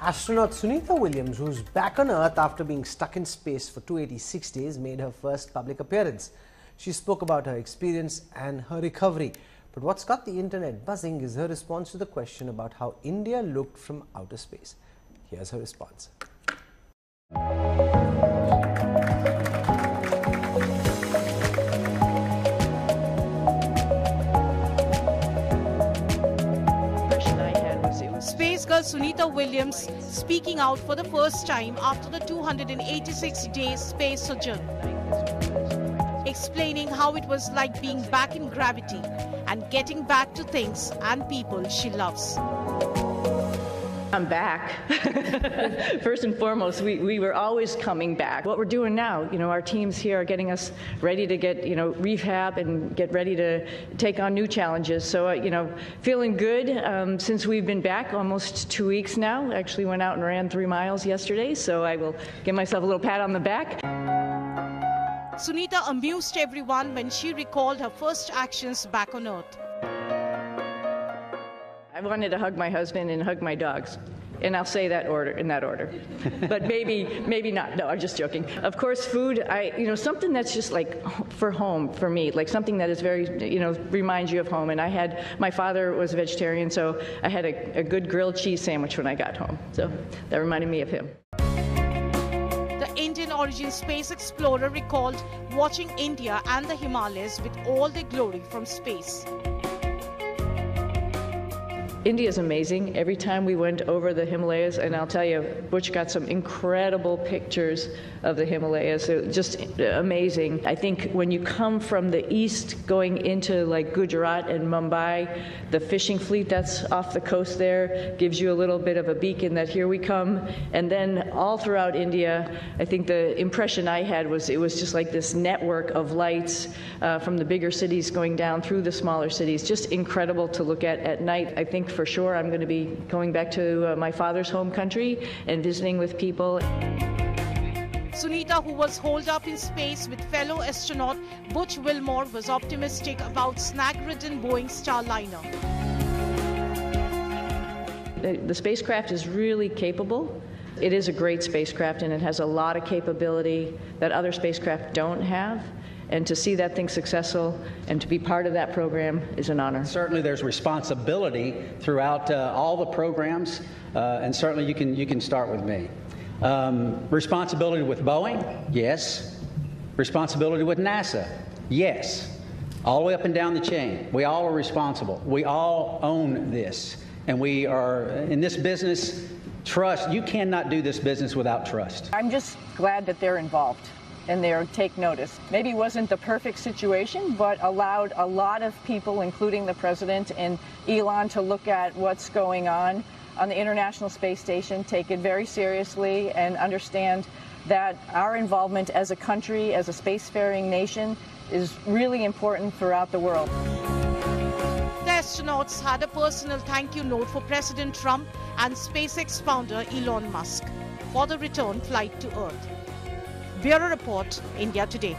Astronaut Sunita Williams, who's back on Earth after being stuck in space for 286 days, made her first public appearance. She spoke about her experience and her recovery. But what's got the internet buzzing is her response to the question about how India looked from outer space. Here's her response. Girl Sunita Williams speaking out for the first time after the 286 days space sojourn. Explaining how it was like being back in gravity and getting back to things and people she loves. I'm back. First and foremost, we, we were always coming back. What we're doing now, you know, our teams here are getting us ready to get, you know, rehab and get ready to take on new challenges. So, uh, you know, feeling good um, since we've been back almost two weeks now. Actually went out and ran three miles yesterday, so I will give myself a little pat on the back. Sunita amused everyone when she recalled her first actions back on Earth. I wanted to hug my husband and hug my dogs. And I'll say that order in that order. but maybe maybe not. No, I'm just joking. Of course, food, I you know, something that's just like for home for me, like something that is very, you know, reminds you of home. And I had my father was a vegetarian, so I had a, a good grilled cheese sandwich when I got home. So that reminded me of him. The Indian origin space explorer recalled watching India and the Himalayas with all their glory from space. India is amazing. Every time we went over the Himalayas, and I'll tell you, Butch got some incredible pictures of the Himalayas. So just amazing. I think when you come from the east going into like Gujarat and Mumbai, the fishing fleet that's off the coast there gives you a little bit of a beacon that here we come. And then all throughout India, I think the impression I had was it was just like this network of lights uh, from the bigger cities going down through the smaller cities. Just incredible to look at at night. I think for sure I'm going to be going back to uh, my father's home country and visiting with people. Sunita, who was holed up in space with fellow astronaut Butch Wilmore, was optimistic about snag-ridden Boeing Starliner. The, the spacecraft is really capable. It is a great spacecraft and it has a lot of capability that other spacecraft don't have. And to see that thing successful and to be part of that program is an honor. Certainly, there's responsibility throughout uh, all the programs, uh, and certainly you can, you can start with me. Um, responsibility with Boeing? Yes. Responsibility with NASA? Yes. All the way up and down the chain. We all are responsible. We all own this. And we are in this business, trust. You cannot do this business without trust. I'm just glad that they're involved and they take notice. Maybe wasn't the perfect situation, but allowed a lot of people, including the president and Elon, to look at what's going on on the International Space Station, take it very seriously, and understand that our involvement as a country, as a spacefaring nation, is really important throughout the world. The astronauts had a personal thank you note for President Trump and SpaceX founder Elon Musk for the return flight to Earth. Bureau Report, India Today.